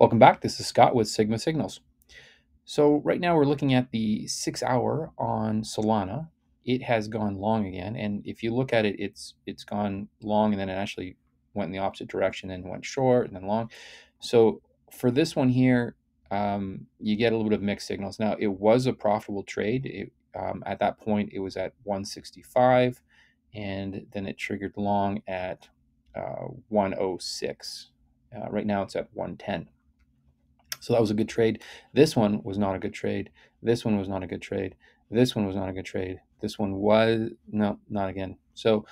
Welcome back. This is Scott with Sigma Signals. So right now we're looking at the six hour on Solana. It has gone long again, and if you look at it, it's it's gone long, and then it actually went in the opposite direction and went short and then long. So for this one here, um, you get a little bit of mixed signals. Now it was a profitable trade. It, um, at that point, it was at 165, and then it triggered long at uh, 106. Uh, right now it's at 110. So that was a good trade. This one was not a good trade. This one was not a good trade. This one was not a good trade. This one was no, not again. So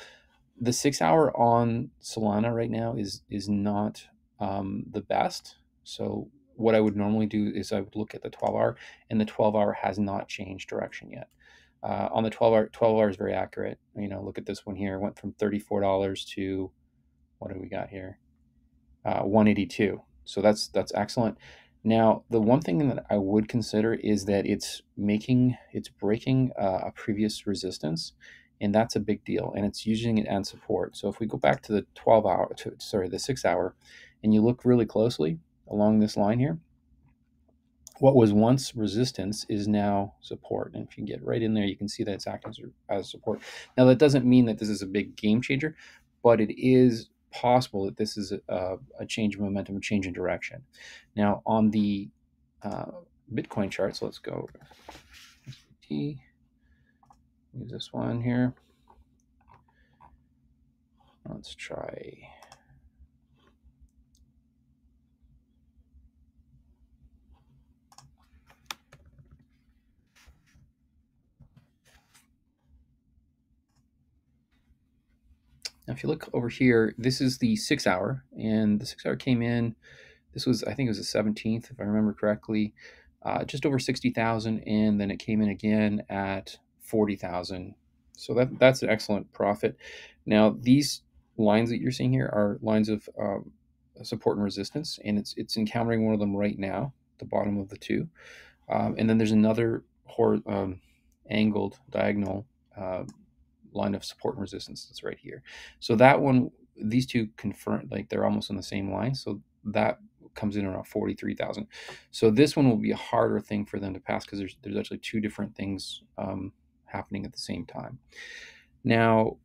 the six hour on Solana right now is is not um, the best. So what I would normally do is I would look at the 12 hour, and the 12 hour has not changed direction yet. Uh, on the 12 hour, 12 hour is very accurate. You know, look at this one here. It went from $34 to what do we got here? Uh, 182. So that's that's excellent. Now, the one thing that I would consider is that it's making, it's breaking uh, a previous resistance, and that's a big deal, and it's using it as support. So if we go back to the 12 hour, to, sorry, the six hour, and you look really closely along this line here, what was once resistance is now support. And if you get right in there, you can see that it's acting as, as support. Now, that doesn't mean that this is a big game changer, but it is possible that this is a, a change of momentum, a change in direction. Now, on the uh, Bitcoin chart, so let's go. Use this one here. Let's try Now, if you look over here, this is the six hour, and the six hour came in. This was, I think it was the 17th, if I remember correctly, uh, just over 60,000, and then it came in again at 40,000. So that that's an excellent profit. Now, these lines that you're seeing here are lines of um, support and resistance, and it's it's encountering one of them right now, the bottom of the two. Um, and then there's another hor- um, angled diagonal uh, line of support and resistance that's right here. So that one, these two confirm, like they're almost on the same line. So that comes in around 43,000. So this one will be a harder thing for them to pass because there's, there's actually two different things um, happening at the same time. Now,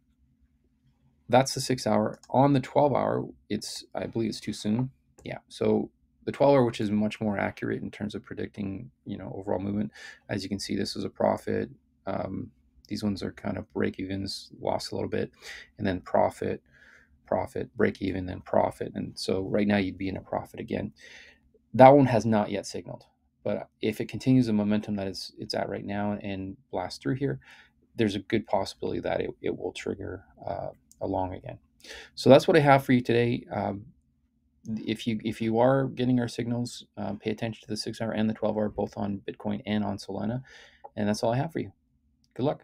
that's the six hour. On the 12 hour, it's, I believe it's too soon. Yeah. So the 12 hour, which is much more accurate in terms of predicting, you know, overall movement. As you can see, this is a profit. Um, these ones are kind of break evens, lost a little bit, and then profit, profit, break even, then profit. And so right now you'd be in a profit again. That one has not yet signaled, but if it continues the momentum that it's it's at right now and blasts through here, there's a good possibility that it, it will trigger uh, along again. So that's what I have for you today. Um, if you if you are getting our signals, um, pay attention to the six hour and the 12 hour, both on Bitcoin and on Solana. And that's all I have for you. Good luck.